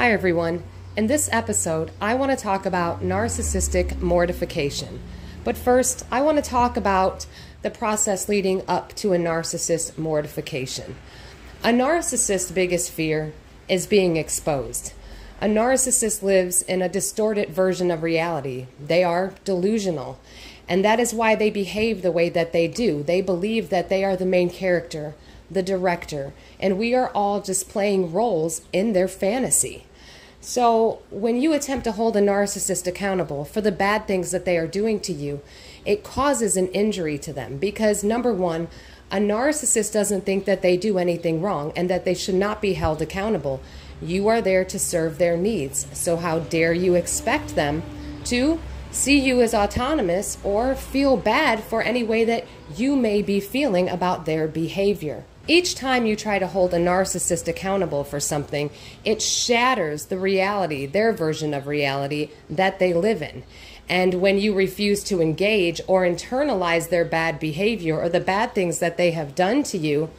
Hi, everyone. In this episode, I want to talk about narcissistic mortification. But first, I want to talk about the process leading up to a narcissist mortification. A narcissist's biggest fear is being exposed. A narcissist lives in a distorted version of reality. They are delusional. And that is why they behave the way that they do. They believe that they are the main character, the director, and we are all just playing roles in their fantasy. So, when you attempt to hold a narcissist accountable for the bad things that they are doing to you, it causes an injury to them because, number one, a narcissist doesn't think that they do anything wrong and that they should not be held accountable. You are there to serve their needs. So, how dare you expect them to see you as autonomous or feel bad for any way that you may be feeling about their behavior? Each time you try to hold a narcissist accountable for something, it shatters the reality, their version of reality that they live in. And when you refuse to engage or internalize their bad behavior or the bad things that they have done to you,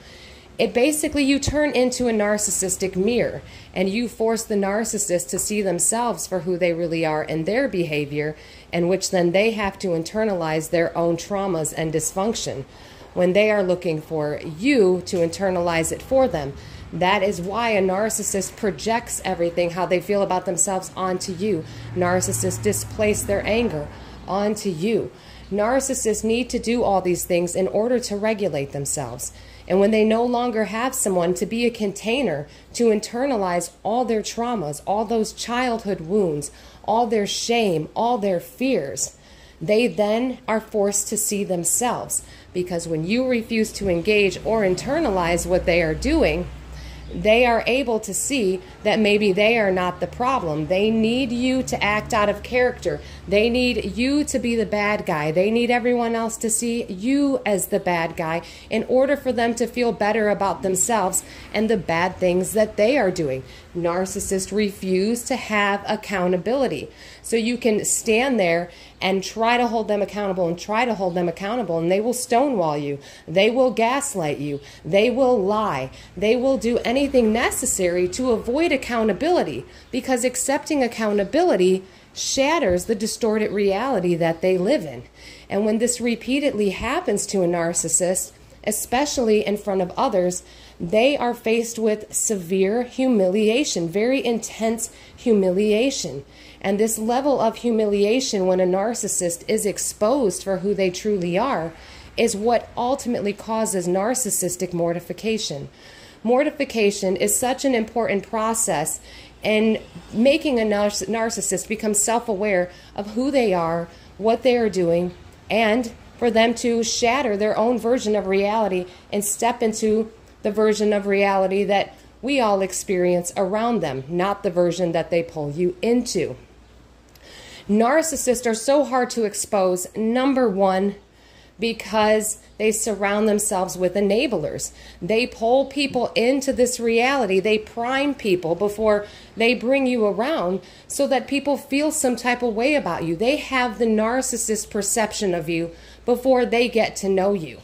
it basically you turn into a narcissistic mirror and you force the narcissist to see themselves for who they really are and their behavior, and which then they have to internalize their own traumas and dysfunction when they are looking for you to internalize it for them. That is why a narcissist projects everything, how they feel about themselves, onto you. Narcissists displace their anger onto you. Narcissists need to do all these things in order to regulate themselves. And when they no longer have someone to be a container to internalize all their traumas, all those childhood wounds, all their shame, all their fears, they then are forced to see themselves. Because when you refuse to engage or internalize what they are doing, they are able to see that maybe they are not the problem. They need you to act out of character. They need you to be the bad guy. They need everyone else to see you as the bad guy in order for them to feel better about themselves and the bad things that they are doing. Narcissists refuse to have accountability. So you can stand there and try to hold them accountable and try to hold them accountable, and they will stonewall you. They will gaslight you. They will lie. They will do anything necessary to avoid accountability because accepting accountability shatters the distorted reality that they live in. And when this repeatedly happens to a narcissist, especially in front of others, they are faced with severe humiliation, very intense humiliation. And this level of humiliation, when a narcissist is exposed for who they truly are, is what ultimately causes narcissistic mortification. Mortification is such an important process in making a narcissist become self aware of who they are, what they are doing, and for them to shatter their own version of reality and step into the version of reality that we all experience around them, not the version that they pull you into. Narcissists are so hard to expose. Number one, because they surround themselves with enablers. They pull people into this reality. They prime people before they bring you around so that people feel some type of way about you. They have the narcissist perception of you before they get to know you.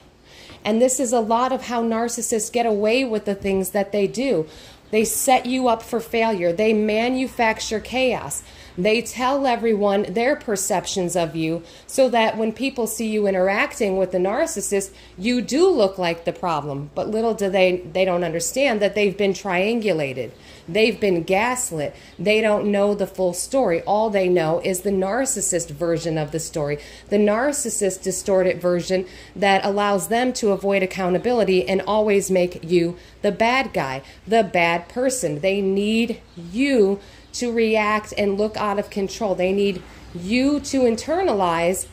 And this is a lot of how narcissists get away with the things that they do. They set you up for failure. They manufacture chaos. They tell everyone their perceptions of you so that when people see you interacting with the narcissist, you do look like the problem. But little do they they don't understand that they've been triangulated. They've been gaslit. They don't know the full story. All they know is the narcissist version of the story, the narcissist distorted version that allows them to avoid accountability and always make you the bad guy, the bad person. They need you to react and look out of control. They need you to internalize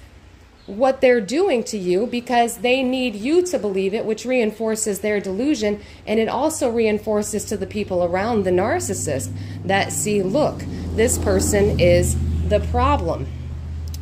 what they're doing to you because they need you to believe it, which reinforces their delusion. And it also reinforces to the people around the narcissist that see, look, this person is the problem.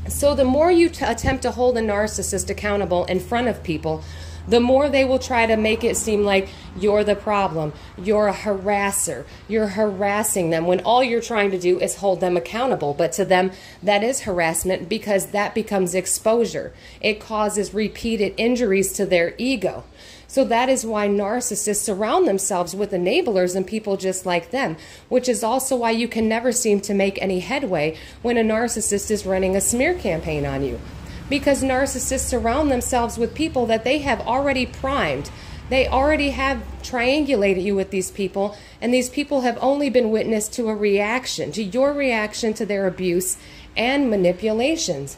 So the more you attempt to hold a narcissist accountable in front of people, the more they will try to make it seem like you're the problem, you're a harasser, you're harassing them when all you're trying to do is hold them accountable. But to them, that is harassment because that becomes exposure. It causes repeated injuries to their ego. So that is why narcissists surround themselves with enablers and people just like them, which is also why you can never seem to make any headway when a narcissist is running a smear campaign on you. Because narcissists surround themselves with people that they have already primed. They already have triangulated you with these people, and these people have only been witness to a reaction, to your reaction to their abuse and manipulations.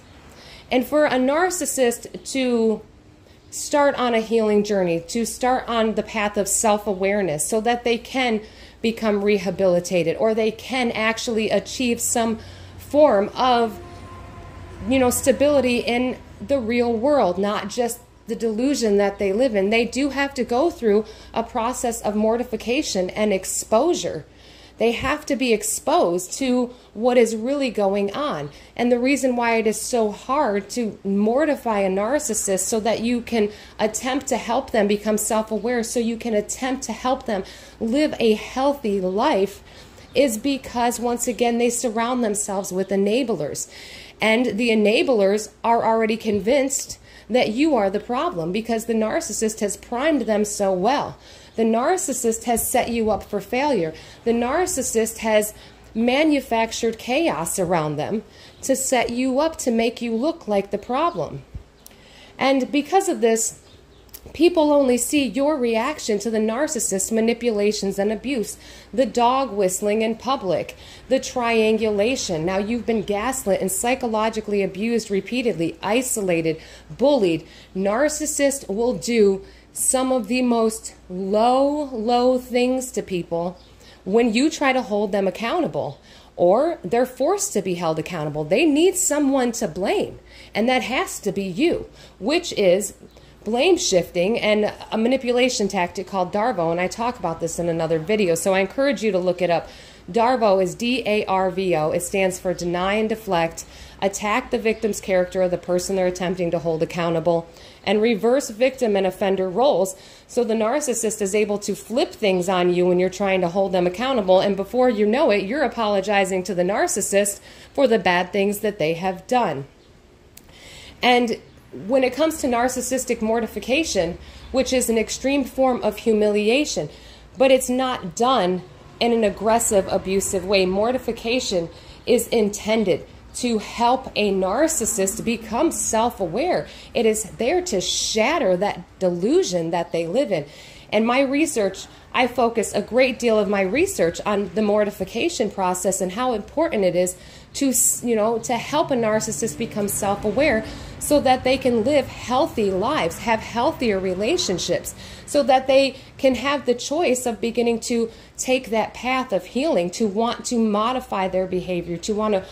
And for a narcissist to start on a healing journey, to start on the path of self awareness so that they can become rehabilitated or they can actually achieve some form of you know stability in the real world not just the delusion that they live in they do have to go through a process of mortification and exposure they have to be exposed to what is really going on. And the reason why it is so hard to mortify a narcissist so that you can attempt to help them become self aware, so you can attempt to help them live a healthy life, is because, once again, they surround themselves with enablers. And the enablers are already convinced that you are the problem because the narcissist has primed them so well. The narcissist has set you up for failure. The narcissist has manufactured chaos around them to set you up to make you look like the problem. And because of this, people only see your reaction to the narcissist's manipulations and abuse, the dog whistling in public, the triangulation. Now you've been gaslit and psychologically abused repeatedly, isolated, bullied. Narcissist will do some of the most low, low things to people when you try to hold them accountable or they're forced to be held accountable. They need someone to blame, and that has to be you, which is blame shifting and a manipulation tactic called Darvo. And I talk about this in another video, so I encourage you to look it up. Darvo is D A R V O. It stands for deny and deflect, attack the victim's character or the person they're attempting to hold accountable, and reverse victim and offender roles. So the narcissist is able to flip things on you when you're trying to hold them accountable. And before you know it, you're apologizing to the narcissist for the bad things that they have done. And when it comes to narcissistic mortification, which is an extreme form of humiliation, but it's not done in an aggressive, abusive way. Mortification is intended to help a narcissist become self aware. It is there to shatter that delusion that they live in. And my research, I focus a great deal of my research on the mortification process and how important it is to, you know, to help a narcissist become self aware so that they can live healthy lives, have healthier relationships, so that they can have the choice of beginning to take that path of healing, to want to modify their behavior, to want to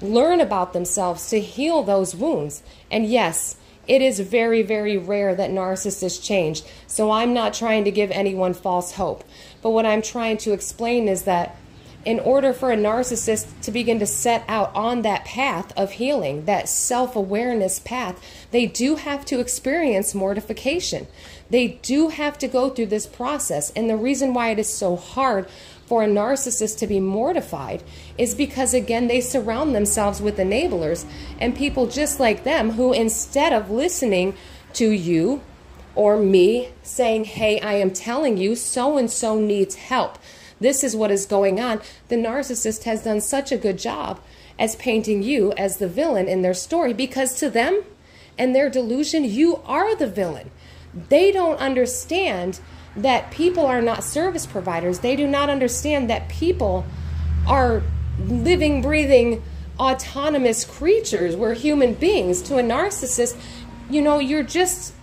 learn about themselves, to heal those wounds. And yes, it is very, very rare that narcissists change. So I'm not trying to give anyone false hope. But what I'm trying to explain is that in order for a narcissist to begin to set out on that path of healing, that self awareness path, they do have to experience mortification. They do have to go through this process. And the reason why it is so hard for a narcissist to be mortified is because, again, they surround themselves with enablers and people just like them who, instead of listening to you or me saying, Hey, I am telling you, so and so needs help this is what is going on, the narcissist has done such a good job as painting you as the villain in their story because to them and their delusion, you are the villain. They don't understand that people are not service providers. They do not understand that people are living, breathing, autonomous creatures. We're human beings. To a narcissist, you know, you're just,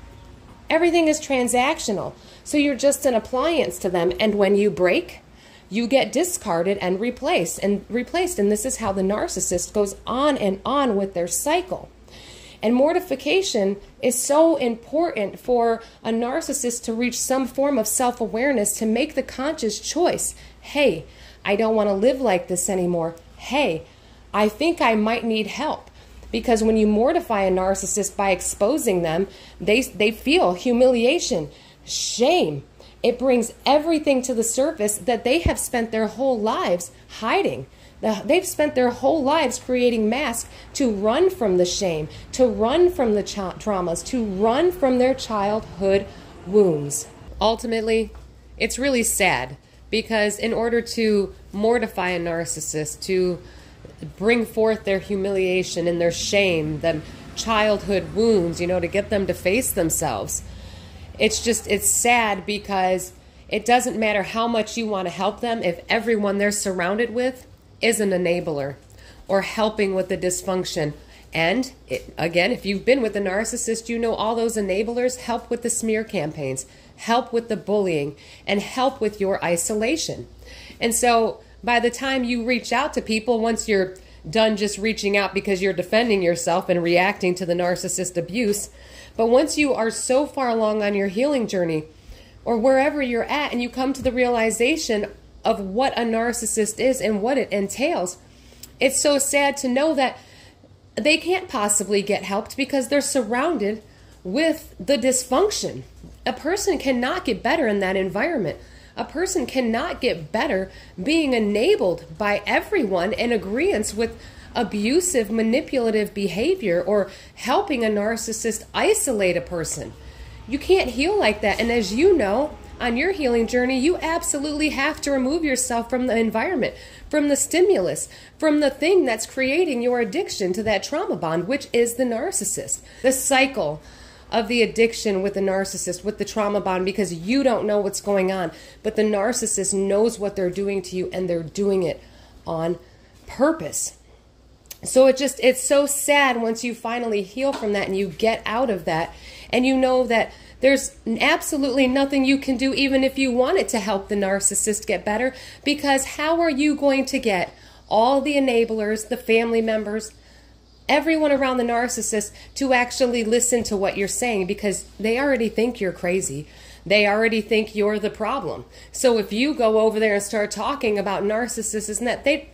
everything is transactional. So you're just an appliance to them. And when you break, you get discarded and replaced and replaced and this is how the narcissist goes on and on with their cycle. And mortification is so important for a narcissist to reach some form of self-awareness to make the conscious choice hey i don't want to live like this anymore. Hey i think i might need help. Because when you mortify a narcissist by exposing them they they feel humiliation shame it brings everything to the surface that they have spent their whole lives hiding. They've spent their whole lives creating masks to run from the shame, to run from the traumas, to run from their childhood wounds. Ultimately, it's really sad because in order to mortify a narcissist, to bring forth their humiliation and their shame, them childhood wounds, you know, to get them to face themselves. It's just, it's sad because it doesn't matter how much you want to help them if everyone they're surrounded with is an enabler or helping with the dysfunction. And it, again, if you've been with a narcissist, you know all those enablers help with the smear campaigns, help with the bullying, and help with your isolation. And so by the time you reach out to people, once you're done just reaching out because you're defending yourself and reacting to the narcissist abuse, but once you are so far along on your healing journey, or wherever you're at, and you come to the realization of what a narcissist is and what it entails, it's so sad to know that they can't possibly get helped because they're surrounded with the dysfunction. A person cannot get better in that environment. A person cannot get better being enabled by everyone in agreement with abusive, manipulative behavior or helping a narcissist isolate a person. You can't heal like that. And as you know, on your healing journey, you absolutely have to remove yourself from the environment, from the stimulus, from the thing that's creating your addiction to that trauma bond, which is the narcissist. The cycle of the addiction with the narcissist, with the trauma bond, because you don't know what's going on. But the narcissist knows what they're doing to you, and they're doing it on purpose. So it just, it's so sad once you finally heal from that and you get out of that, and you know that there's absolutely nothing you can do, even if you wanted to help the narcissist get better, because how are you going to get all the enablers, the family members, everyone around the narcissist to actually listen to what you're saying because they already think you're crazy. They already think you're the problem. So if you go over there and start talking about narcissists, isn't that they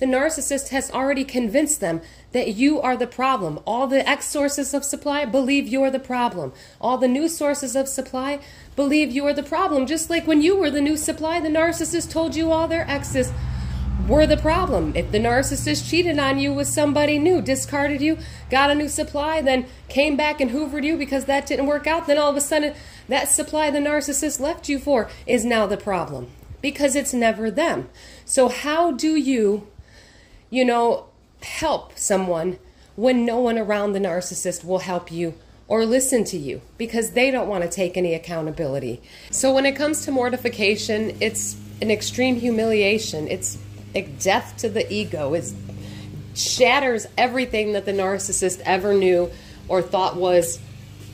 the narcissist has already convinced them that you are the problem. All the ex sources of supply believe you're the problem. All the new sources of supply believe you are the problem. Just like when you were the new supply, the narcissist told you all their exes were the problem. If the narcissist cheated on you with somebody new, discarded you, got a new supply, then came back and hoovered you because that didn't work out, then all of a sudden that supply the narcissist left you for is now the problem because it's never them. So, how do you, you know, help someone when no one around the narcissist will help you or listen to you because they don't want to take any accountability? So, when it comes to mortification, it's an extreme humiliation. It's death to the ego. It shatters everything that the narcissist ever knew or thought was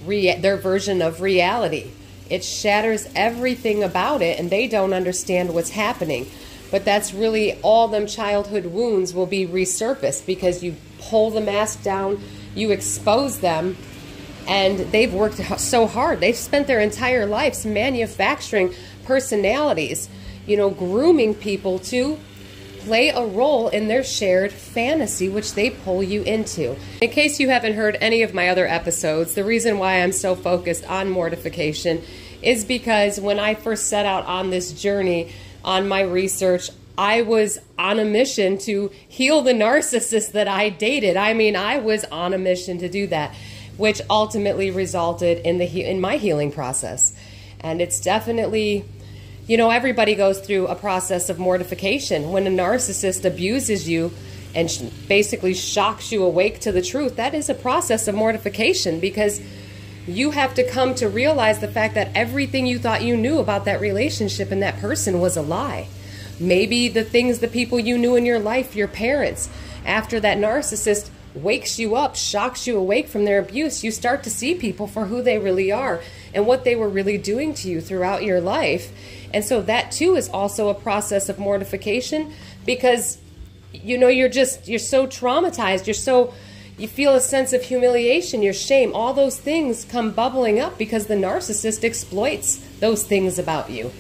their version of reality. It shatters everything about it, and they don't understand what's happening. But that's really all them childhood wounds will be resurfaced because you pull the mask down, you expose them, and they've worked so hard. They've spent their entire lives manufacturing personalities, you know, grooming people to play a role in their shared fantasy, which they pull you into. In case you haven't heard any of my other episodes, the reason why I'm so focused on mortification is because when I first set out on this journey on my research, I was on a mission to heal the narcissist that I dated. I mean, I was on a mission to do that, which ultimately resulted in the in my healing process. And it's definitely you know, everybody goes through a process of mortification. When a narcissist abuses you and basically shocks you awake to the truth, that is a process of mortification because you have to come to realize the fact that everything you thought you knew about that relationship and that person was a lie. Maybe the things, the people you knew in your life, your parents, after that narcissist wakes you up, shocks you awake from their abuse, you start to see people for who they really are and what they were really doing to you throughout your life. And so that too is also a process of mortification because you know you're just you're so traumatized, you're so you feel a sense of humiliation, your shame, all those things come bubbling up because the narcissist exploits those things about you.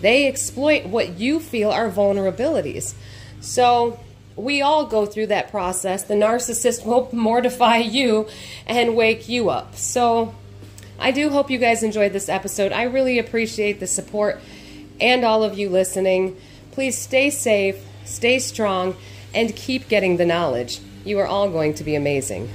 They exploit what you feel are vulnerabilities. So we all go through that process. The narcissist will mortify you and wake you up. So I do hope you guys enjoyed this episode. I really appreciate the support and all of you listening. Please stay safe, stay strong, and keep getting the knowledge. You are all going to be amazing.